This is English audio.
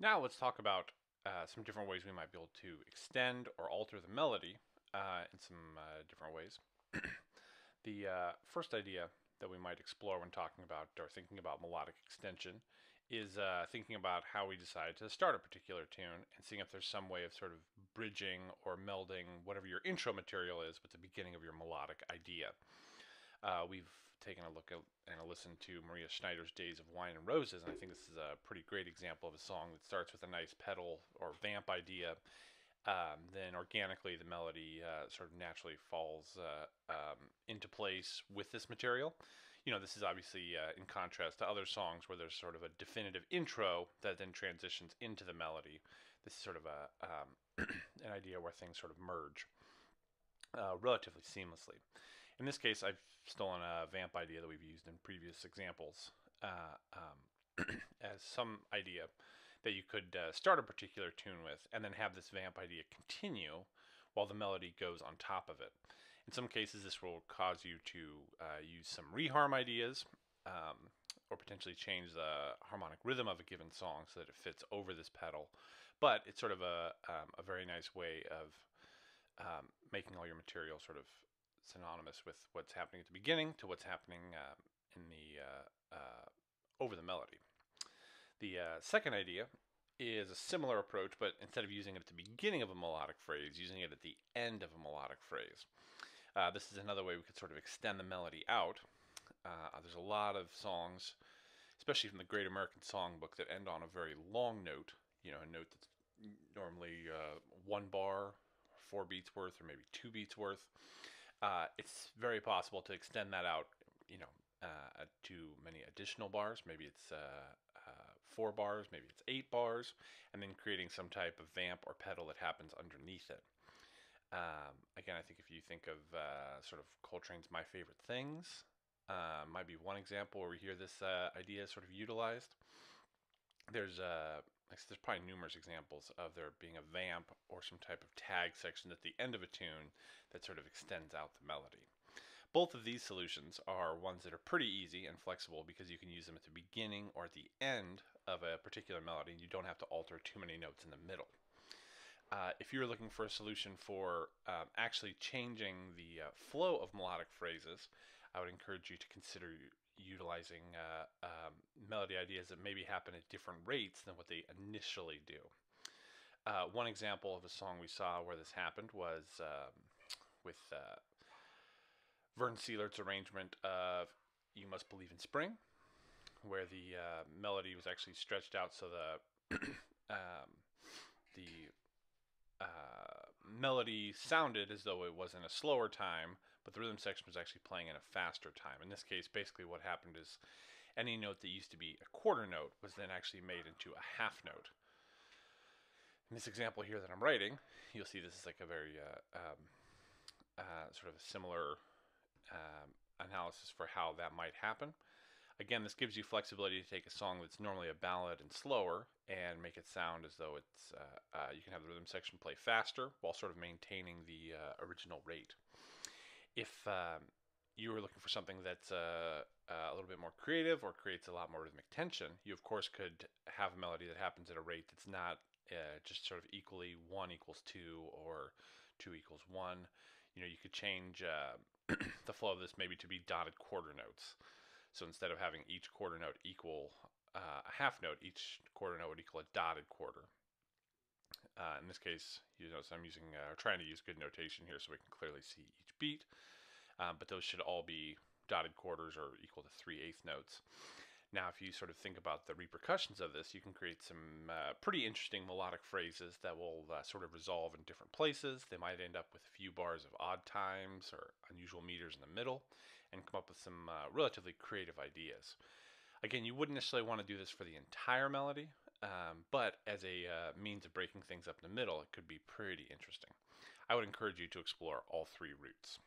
Now let's talk about uh, some different ways we might be able to extend or alter the melody uh, in some uh, different ways. the uh, first idea that we might explore when talking about or thinking about melodic extension is uh, thinking about how we decide to start a particular tune and seeing if there's some way of sort of bridging or melding whatever your intro material is with the beginning of your melodic idea. Uh, we've taken a look at and a listen to Maria Schneider's Days of Wine and Roses, and I think this is a pretty great example of a song that starts with a nice pedal or vamp idea. Um, then organically the melody uh, sort of naturally falls uh, um, into place with this material. You know, this is obviously uh, in contrast to other songs where there's sort of a definitive intro that then transitions into the melody. This is sort of a um, an idea where things sort of merge uh, relatively seamlessly. In this case, I've stolen a vamp idea that we've used in previous examples uh, um, as some idea that you could uh, start a particular tune with and then have this vamp idea continue while the melody goes on top of it. In some cases, this will cause you to uh, use some reharm ideas um, or potentially change the harmonic rhythm of a given song so that it fits over this pedal. But it's sort of a, um, a very nice way of um, making all your material sort of synonymous with what's happening at the beginning to what's happening uh, in the uh, uh, over the melody. The uh, second idea is a similar approach, but instead of using it at the beginning of a melodic phrase, using it at the end of a melodic phrase. Uh, this is another way we could sort of extend the melody out. Uh, there's a lot of songs, especially from the Great American Songbook, that end on a very long note. You know, a note that's normally one bar four beats worth or maybe two beats worth. Uh, it's very possible to extend that out, you know, uh, to many additional bars. Maybe it's uh, uh, four bars, maybe it's eight bars, and then creating some type of vamp or pedal that happens underneath it. Um, again, I think if you think of uh, sort of Coltrane's My Favorite Things, uh, might be one example where we hear this idea sort of utilized. There's a there's probably numerous examples of there being a vamp or some type of tag section at the end of a tune that sort of extends out the melody. Both of these solutions are ones that are pretty easy and flexible because you can use them at the beginning or at the end of a particular melody and you don't have to alter too many notes in the middle. Uh, if you're looking for a solution for um, actually changing the uh, flow of melodic phrases, I would encourage you to consider utilizing uh, um, melody ideas that maybe happen at different rates than what they initially do. Uh, one example of a song we saw where this happened was um, with uh, Vern Sielert's arrangement of You Must Believe in Spring, where the uh, melody was actually stretched out so the um, the uh, melody sounded as though it was in a slower time, but the rhythm section was actually playing in a faster time. In this case, basically what happened is any note that used to be a quarter note was then actually made into a half note. In this example here that I'm writing, you'll see this is like a very uh, um, uh, sort of a similar um, analysis for how that might happen. Again, this gives you flexibility to take a song that's normally a ballad and slower and make it sound as though it's uh, uh, you can have the rhythm section play faster while sort of maintaining the uh, original rate. If um, you were looking for something that's uh, uh, a little bit more creative or creates a lot more rhythmic tension, you of course could have a melody that happens at a rate that's not uh, just sort of equally one equals two or two equals one. You know, you could change the flow of this maybe to be dotted quarter notes. So instead of having each quarter note equal uh, a half note, each quarter note would equal a dotted quarter. Uh, in this case, you notice I'm using, uh, trying to use good notation here so we can clearly see each beat. Um, but those should all be dotted quarters or equal to 3 eighth notes. Now, if you sort of think about the repercussions of this, you can create some uh, pretty interesting melodic phrases that will uh, sort of resolve in different places. They might end up with a few bars of odd times or unusual meters in the middle and come up with some uh, relatively creative ideas. Again, you wouldn't necessarily want to do this for the entire melody, um, but as a uh, means of breaking things up in the middle, it could be pretty interesting. I would encourage you to explore all three routes.